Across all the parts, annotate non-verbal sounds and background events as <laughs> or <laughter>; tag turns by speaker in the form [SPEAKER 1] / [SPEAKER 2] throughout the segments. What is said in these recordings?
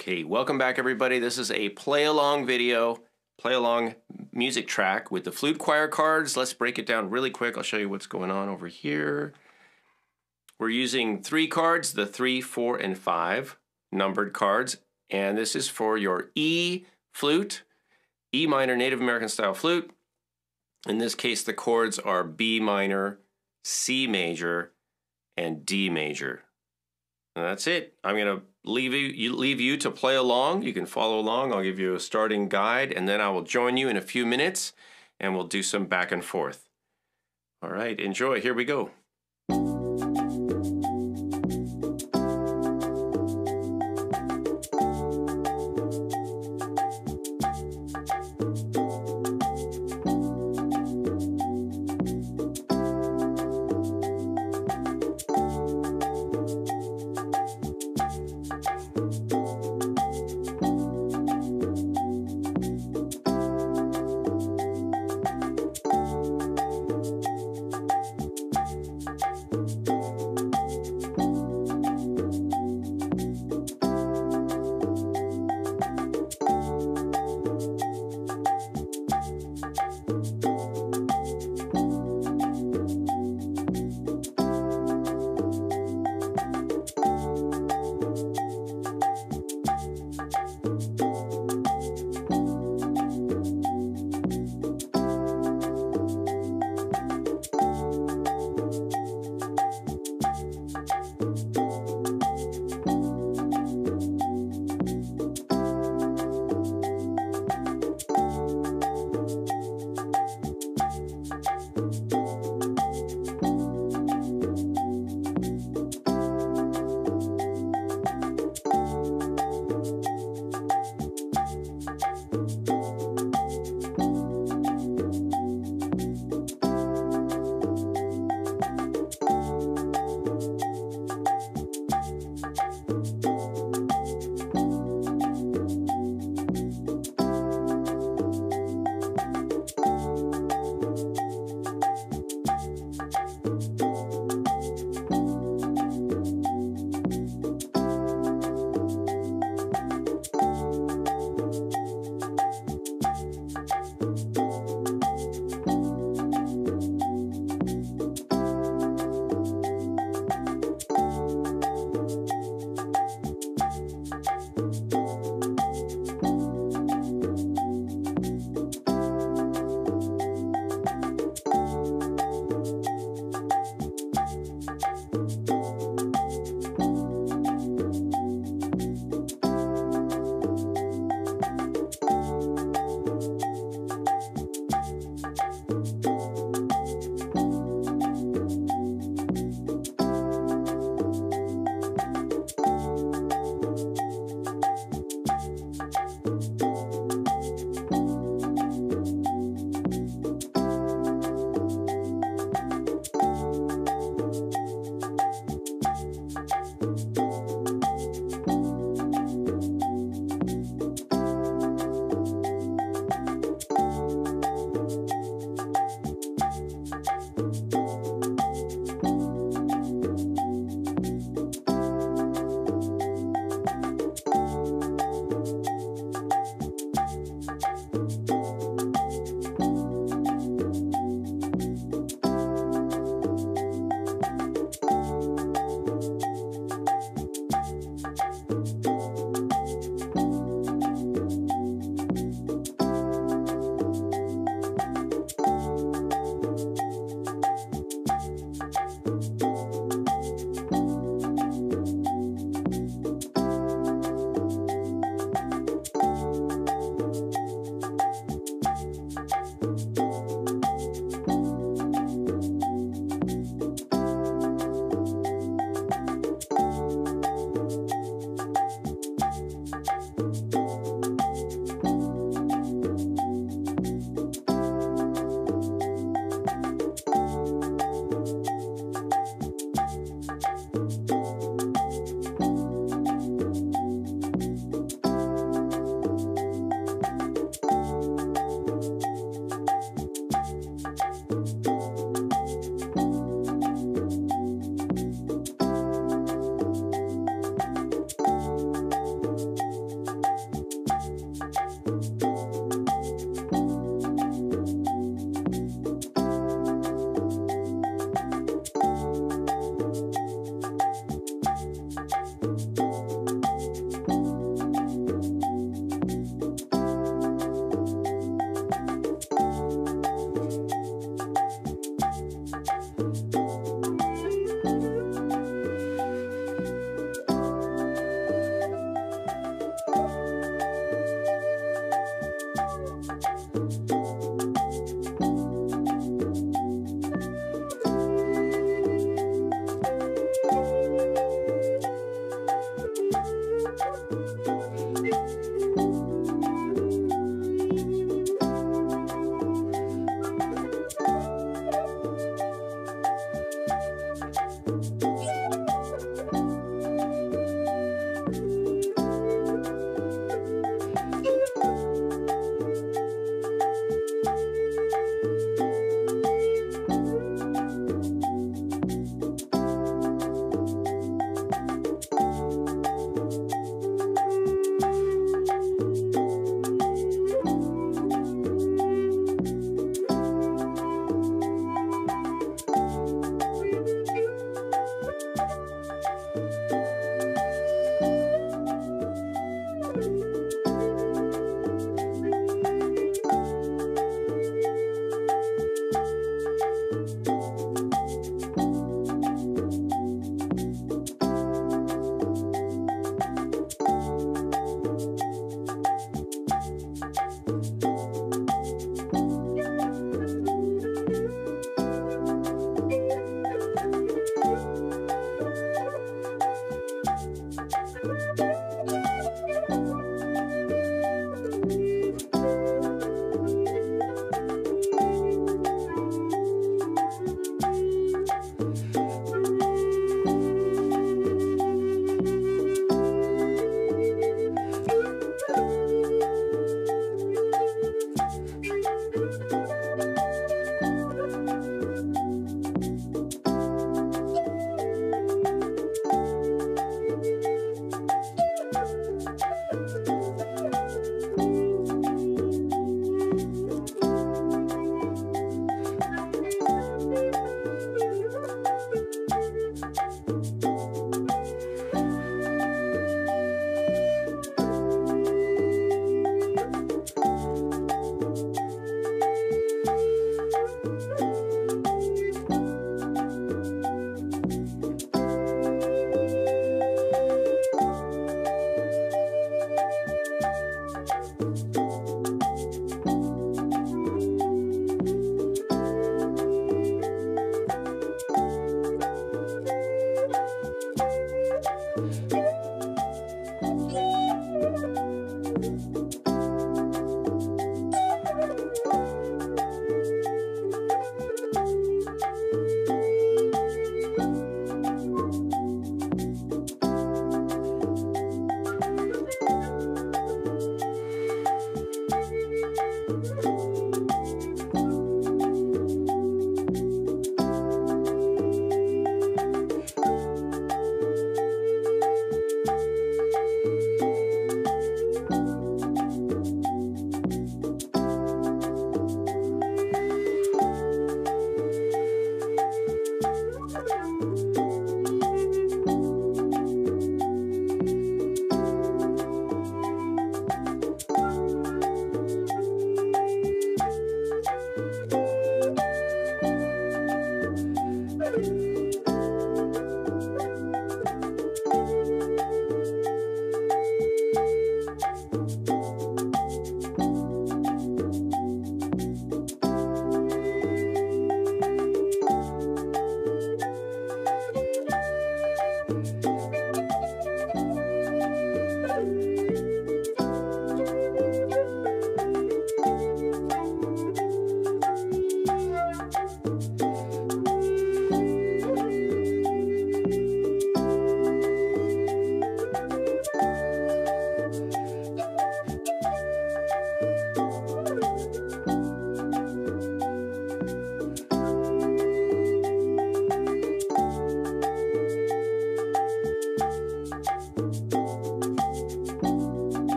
[SPEAKER 1] Okay, welcome back everybody. This is a play along video, play along music track with the flute choir cards. Let's break it down really quick. I'll show you what's going on over here. We're using three cards, the three, four, and five numbered cards. And this is for your E flute, E minor Native American style flute. In this case, the chords are B minor, C major, and D major. And that's it. I'm going to leave you, leave you to play along. You can follow along. I'll give you a starting guide, and then I will join you in a few minutes, and we'll do some back and forth. All right, enjoy. Here we go.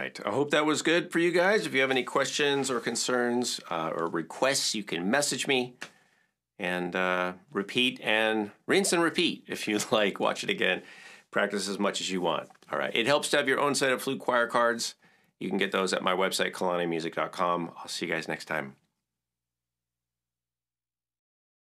[SPEAKER 1] Right. I hope that was good for you guys. If you have any questions or concerns uh, or requests, you can message me and uh, repeat and rinse and repeat <laughs> if you like. Watch it again. Practice as much as you want. All right. It helps to have your own set of flute choir cards. You can get those at my website, kalanimusic.com. I'll see you guys next time.